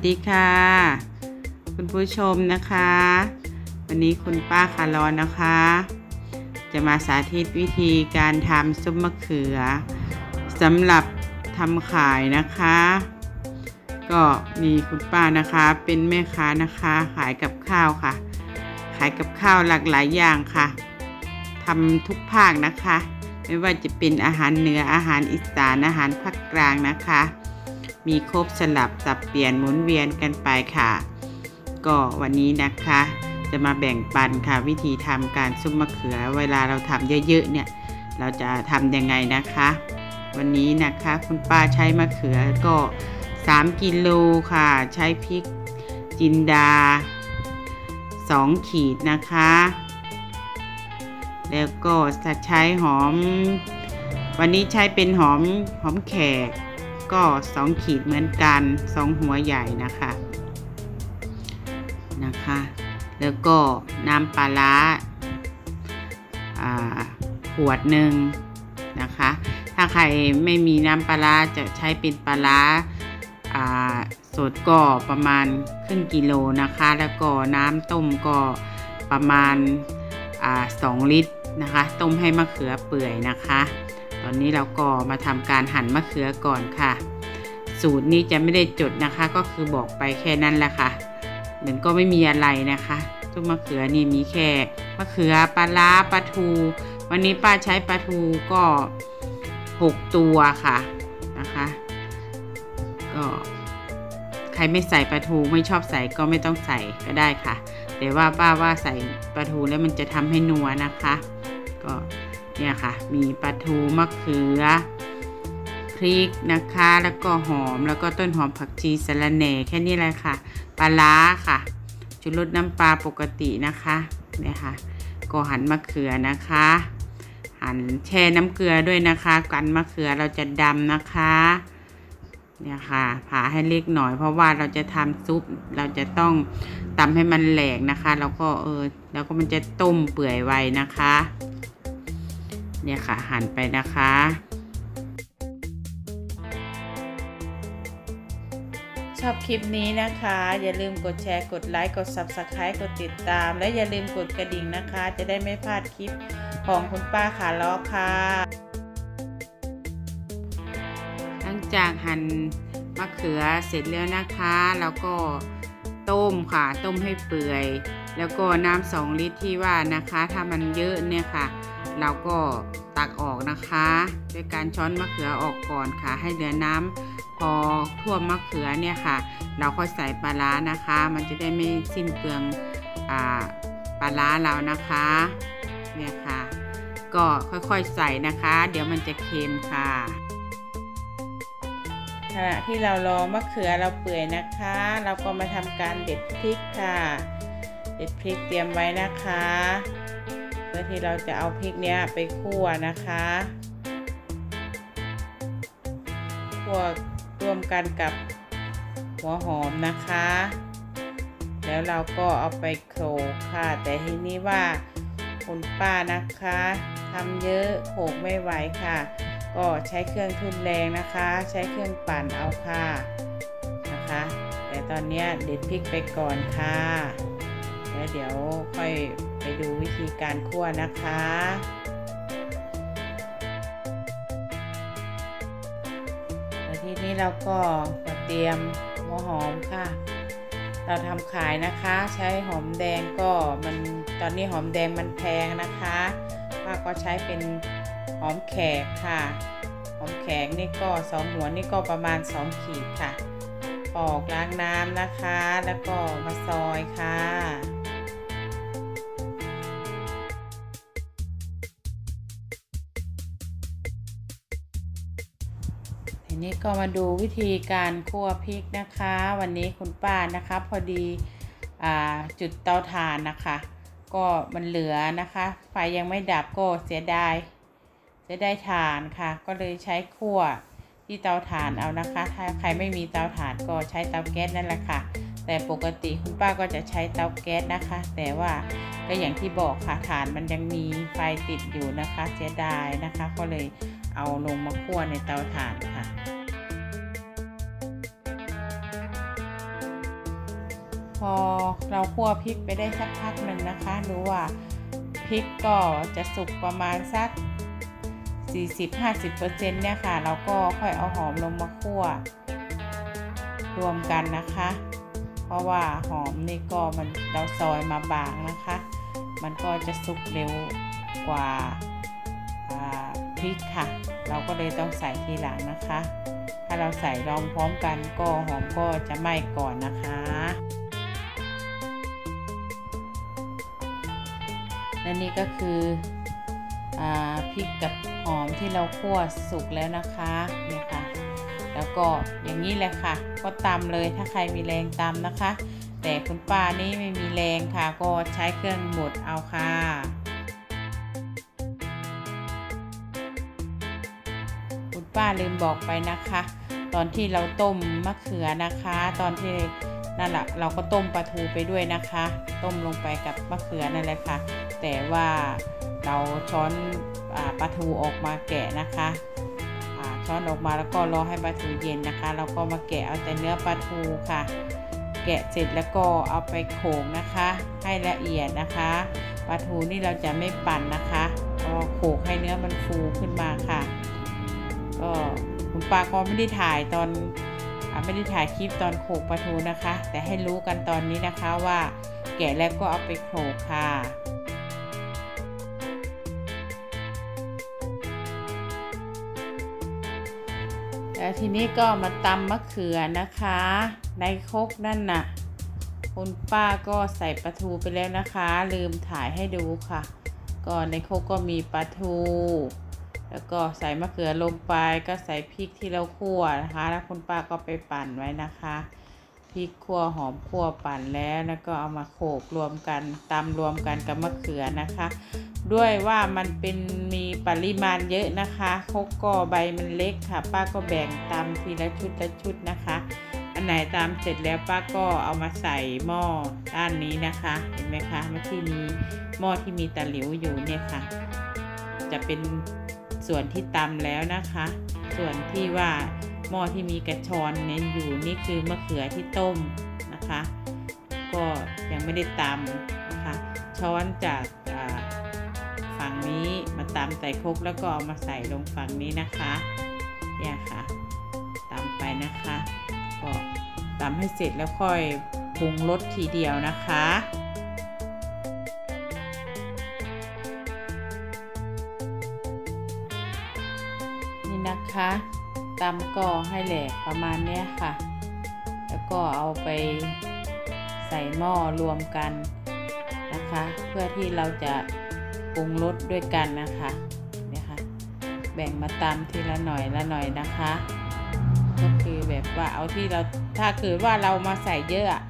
สวัสดีค่ะ คุณผู้ชมนะคะ วันนี้คุณป้าคารอนนะคะ จะมาสาธิตวิธีการทำซุปมะเขือสำหรับทำขายนะคะ ก็มีคุณป้านะคะเป็นแม่ค้านะคะขายกับข้าวค่ะ ขายกับข้าวหลากหลายอย่างค่ะทำทุกภาคนะคะ ไม่ว่าจะเป็นอาหารเหนืออาหารอีสานอาหารภาคกลางนะคะ มีครบสลับสับเปลี่ยนหมุนเวียนกันไปค่ะ ก็วันนี้นะคะ จะมาแบ่งปันค่ะ วิธีทำการซุปมะเขือ เวลาเราทำเยอะๆเนี่ย เราจะทำยังไงนะคะ วันนี้นะคะคุณป้าใช้มะเขือก็ 3 กิโลค่ะ ใช้พริกจินดา 2 ขีดนะคะ แล้วก็จะใช้หอม วันนี้ใช้เป็นหอมหอมแขก ก็สองขีดเหมือนกันสองหัวใหญ่นะคะนะคะ แล้วก็น้ำปลาร้าขวดหนึ่งนะคะ ถ้าใครไม่มีน้ำปลาร้าจะใช้เป็นปลาร้าสดก็ประมาณครึ่งกิโลนะคะ แล้วก็น้ำต้มก็ประมาณสองลิตรนะคะ ต้มให้มะเขือเปื่อยนะคะ ตอนนี้เราก็มาทำการหั่นมะเขือก่อนค่ะ สูตรนี้จะไม่ได้จดนะคะ ก็คือบอกไปแค่นั้นแหละค่ะเหมือนก็ไม่มีอะไรนะคะทุกมะเขือนี่มีแค่มะเขือปลาล้าปลาทู วันนี้ป้าใช้ปลาทูก็ 6 ตัวค่ะนะคะ ก็ใครไม่ใส่ปลาทูไม่ชอบใส่ก็ไม่ต้องใส่ก็ได้ค่ะ แต่ว่าป้าว่าใส่ปลาทูแล้วมันจะทำให้นัวนะคะ ก็ เนี่ยค่ะ มีปลาทูมะเขือ พริกนะคะ แล้วก็หอม แล้วก็ต้นหอมผักชีสะระแหน่แค่นี้เลยค่ะ ปลาล้าค่ะชุดรสน้ำปลาปกตินะคะเนี่ยค่ะ ก็หั่นมะเขือนะคะ หั่นแช่น้ำเกลือด้วยนะคะ กันมะเขือเราจะดำนะคะเนี่ยค่ะผ่าให้เล็กหน่อย เพราะว่าเราจะทำซุป เราจะต้องตำให้มันแหลกนะคะ แล้วก็เออแล้วก็มันจะต้มเปื่อยไวนะคะ เนี่ยค่ะหั่นไปนะคะ ชอบคลิปนี้นะคะ อย่าลืมกดแชร์กดไลค์กด Subscribe กดติดตาม และอย่าลืมกดกระดิ่งนะคะ จะได้ไม่พลาดคลิปของคุณป้าขาล้อค่ะหลังจากหั่นมะเขือเสร็จแล้วนะคะ แล้วก็ต้มค่ะ ต้มให้เปื่อย แล้วก็น้ำสองลิตรที่ว่านะคะ ถ้ามันเยอะเนี่ยค่ะ เราก็ตักออกนะคะด้วยการช้อนมะเขือออกก่อนค่ะ ให้เหลือน้ำพอท่วมมะเขือเนี่ยค่ะ เราค่อยใส่ปลาร้านะคะ มันจะได้ไม่สิ้นเปลืองปลาร้าเรานะคะเนี่ยค่ะ ก็ค่อยๆใส่นะคะ เดี๋ยวมันจะเค็มค่ะขณะที่เรารอมะเขือเราเปื่อยนะคะ เราก็มาทำการเด็ดพริกค่ะ เด็ดพริกเตรียมไว้นะคะ เพื่อที่เราจะเอาพริกเนี้ยไปคั่วนะคะคั่วร่วมกันกับหัวหอมนะคะ แล้วเราก็เอาไปโขลกค่ะ แต่ทีนี้ว่าคุณป้านะคะทำเยอะโขลกไม่ไหวค่ะ ก็ใช้เครื่องทุนแรงนะคะ ใช้เครื่องปั่นเอาค่ะนะคะ แต่ตอนนี้เด็ดพริกไปก่อนค่ะ แล้วเดี๋ยวค่อย ไปดูวิธีการคั่วนะคะ แล้วทีนี้เราก็มาเตรียมหัวหอมค่ะ เราทำขายนะคะ ใช้หอมแดงก็มันตอนนี้หอมแดงมันแพงนะคะป้าก็ใช้เป็นหอมแขกค่ะหอมแขกนี่ก็สองหัวนี่ก็ประมาณ 2 ขีดค่ะ ปอกล้างน้ำนะคะ แล้วก็มาซอยค่ะ ทีนี้ก็มาดูวิธีการคั่วพริกนะคะ วันนี้คุณป้านะคะ พอดีจุดเตาถ่านนะคะ ก็มันเหลือนะคะ ไฟยังไม่ดับก็เสียดายเสียดายถ่านค่ะ ก็เลยใช้คั่วที่เตาถ่านเอานะคะ ถ้าใครไม่มีเตาถ่านก็ใช้เตาแก๊สนั่นแหละค่ะ แต่ปกติคุณป้าก็จะใช้เตาแก๊สนะคะ แต่ว่าก็อย่างที่บอกค่ะถ่านมันยังมีไฟติดอยู่นะคะ เสียดายนะคะ ก็เลยเอาลงมาคั่วในเตาถ่านค่ะ พอเราคั่วพริกไปได้สักพักหนึ่งนะคะดูว่าพริกก็จะสุกประมาณสัก 40-50%เนี่ยค่ะ เราก็ค่อยเอาหอมลงมาคั่ว รวมกันนะคะ เพราะว่าหอมนี่ก็มันเราซอยมาบางนะคะ มันก็จะสุกเร็วกว่าพริกค่ะ เราก็เลยต้องใส่ทีหลังนะคะ ถ้าเราใส่รองพร้อมกันก็หอมก็จะไหม้ก่อนนะคะ และนี่ก็คืออพริกกับหอมที่เราคั่วสุกแล้วนะคะนี่ค่ะ แล้วก็อย่างนี้แหละค่ะ ก็ตำเลยถ้าใครมีแรงตำนะคะ แต่คุณป้านี่ไม่มีแรงค่ะ ก็ใช้เครื่องบดเอาค่ะคุณป้าลืมบอกไปนะคะ ตอนที่เราต้มมะเขือนะคะ ตอนที่นั่นแหละเราก็ต้มปลาทูไปด้วยนะคะ ต้มลงไปกับมะเขือนั่นแหละค่ะ แต่ว่าเราช้อนปลาทูออกมาแกะนะคะช้อนออกมาแล้วก็รอให้ปลาทูเย็นนะคะเราก็มาแกะเอาแต่เนื้อปลาทูค่ะ แกะเสร็จแล้วก็เอาไปโขงนะคะ ให้ละเอียดนะคะปลาทูนี่เราจะไม่ปั่นนะคะก็โขกให้เนื้อมันฟูขึ้นมาค่ะก็คุณป้าก็ไม่ได้ถ่ายตอนไม่ได้ถ่ายคลิปตอนโขกปลาทูนะคะ แต่ให้รู้กันตอนนี้นะคะว่าแกะแล้วก็เอาไปโขกค่ะ แล้วทีนี้ก็มาตำมะเขือนะคะ ในคกนั่นน่ะ คุณป้าก็ใส่ปลาทูไปแล้วนะคะ ลืมถ่ายให้ดูค่ะก็ในคกก็มีปลาทู แล้วก็ใส่มะเขือลงไปก็ใส่พริกที่เราคั่วนะคะ แล้วคุณป้าก็ไปปั่นไว้นะคะ พริกคั่วหอมคั่วปั่นแล้วแล้วก็เอามาโขกรวมกันตำรวมกันกับมะเขือนะคะ ด้วยว่ามันเป็นมีปริมาณเยอะนะคะคกก็ใบมันเล็กค่ะ ป้าก็แบ่งตำทีละชุดละชุดนะคะ อันไหนตามเสร็จแล้วป้าก็เอามาใส่หม้อด้านนี้นะคะ เห็นไหมคะเมื่อที่มีหม้อที่มีตะหลิวอยู่เนี่ยค่ะ จะเป็นส่วนที่ตำแล้วนะคะ ส่วนที่ว่า หม้อที่มีกระชอนเน้นอยู่นี่คือมะเขือที่ต้มนะคะ ก็ยังไม่ได้ตำนะคะ ช้อนจากฝั่งนี้มาตำใส่ครกแล้วก็เอามาใส่ลงฝั่งนี้นะคะเนี่ยค่ะตำไปนะคะ ก็ตำให้เสร็จแล้วค่อยปรุงรสทีเดียวนะคะนี่นะคะ ตำก็ให้แหลกประมาณนี้ค่ะ แล้วก็เอาไปใส่หม้อรวมกันนะคะ เพื่อที่เราจะปรุงรสด้วยกันนะคะเนี่ยค่ะแบ่งมาตำทีละหน่อยละหน่อยนะคะ ก็คือแบบว่าเอาที่เราถ้าเกิดว่าเรามาใส่เยอะ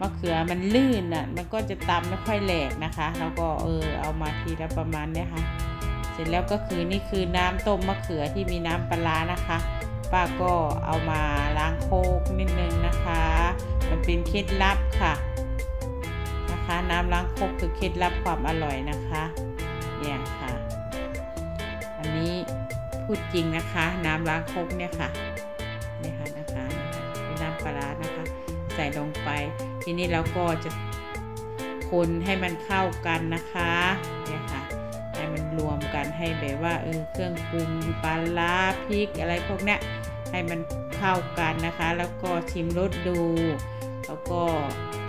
มะเขือมันลื่นอะ มันก็จะตำไม่ค่อยแหลกนะคะแล้วก็เออเอามาทีละประมาณเนี้ค่ะ เสร็จแล้วก็คือนี่คือน้ำต้มมะเขือที่มีน้ำปลานะคะ ป้าก็เอามาล้างโคกนิดนึงนะคะ มันเป็นเคล็ดลับค่ะนะคะ น้ำล้างโคกคือเคล็ดลับความอร่อยนะคะเนี่ยค่ะ อันนี้พูดจริงนะคะ น้ำล้างโคกเนี่ยค่ะนี่ค่ะนะคะเป็นน้ำปลานะคะ ใส่ลงไป ทีนี้เราก็จะคนให้มันเข้ากันนะคะเนี่ยค่ะให้มันรวมกันให้แบบว่าเออเครื่องปรุงปลาล้าพริกอะไรพวกเนี้ย ให้มันเข้ากันนะคะ แล้วก็ชิมรสดู แล้วก็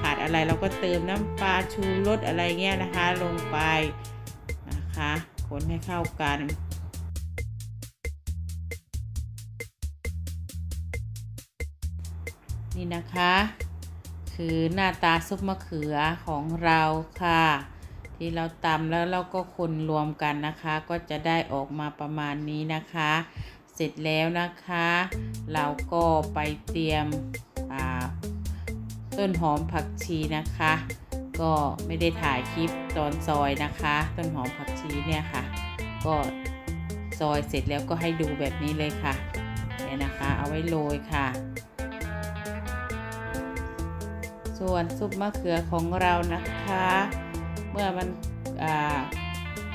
ขาดอะไรเราก็เติมน้ำปลาชูรสอะไรเงี้ยนะคะ ลงไปนะคะคนให้เข้ากันนี่นะคะ คือหน้าตาซุปมะเขือของเราค่ะ ที่เราตำแล้วเราก็คนรวมกันนะคะ ก็จะได้ออกมาประมาณนี้นะคะ เสร็จแล้วนะคะ เราก็ไปเตรียมต้นหอมผักชีนะคะ ก็ไม่ได้ถ่ายคลิปตอนซอยนะคะ ต้นหอมผักชีเนี่ยค่ะ ก็ซอยเสร็จแล้วก็ให้ดูแบบนี้เลยค่ะเนี่ยนะคะเอาไว้โรยค่ะ ส่วนซุปมะเขือของเรานะคะ เมื่อมัน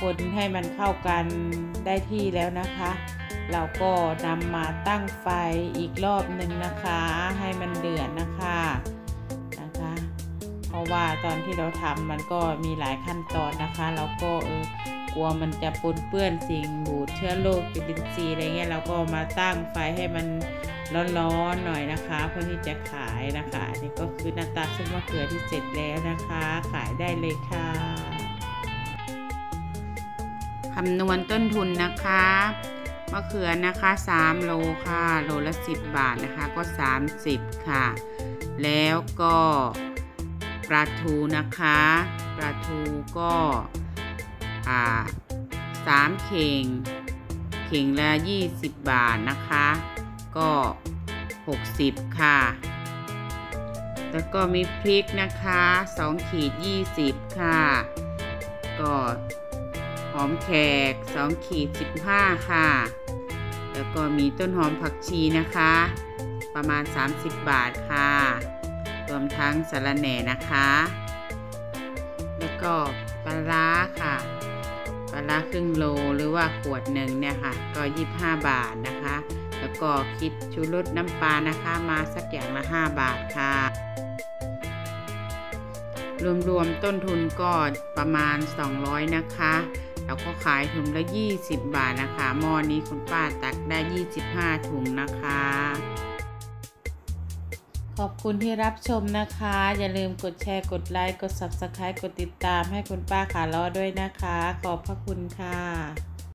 คนให้มันเข้ากันได้ที่แล้วนะคะ เราก็นำมาตั้งไฟอีกรอบหนึ่งนะคะ ให้มันเดือดนะคะนะคะ เพราะว่าตอนที่เราทำมันก็มีหลายขั้นตอนนะคะแล้วก็เออกลัวมันจะปนเปื้อนสิ่งบูดเชื้อโรคจุลินทรีย์อะไรเงี้ยเราก็มาตั้งไฟให้มันร้อนๆหน่อยนะคะเพื่อที่จะขายนะคะนนี่ก็คือหน้าตาซุปมะเขือที่เสร็จแล้วนะคะ ขายได้เลยค่ะคำนวณต้นทุนนะคะ มะเขือนะคะ3โลค่ะ โลละ 10 บาทนะคะก็ 30 ค่ะ แล้วก็ปลาทูนะคะปลาทูก็อ่าสามเข่งเข่งละ 20 บาทนะคะ ก็ 60 ค่ะ แล้วก็มีพริกนะคะ2ขีด20 ค่ะ ก็ หอมแขก2ขีด15 ค่ะ แล้วก็มีต้นหอมผักชีนะคะ ประมาณ 30 บาทค่ะ รวมทั้งสาระแหน่นะคะ แล้วก็ปลาร้าค่ะปลาร้าครึ่งโลหรือว่าขวดหนึ่งเนี่ยค่ะ ก็ 25 บาทนะคะ แล้วก็คิดชูรสน้ำปลานะคะ มาสักอย่างละ 5 บาทค่ะ รวมๆต้นทุนก็ประมาณ 200 นะคะ แล้วก็ขายถุงละ 20 บาทนะคะหม้อนี้คุณป้าตักได้ 25 ถุงนะคะ ขอบคุณที่รับชมนะคะ อย่าลืมกดแชร์กดไลค์กด Subscribe กดติดตามให้คุณป้าขาล้อด้วยนะคะ ขอบพระคุณค่ะ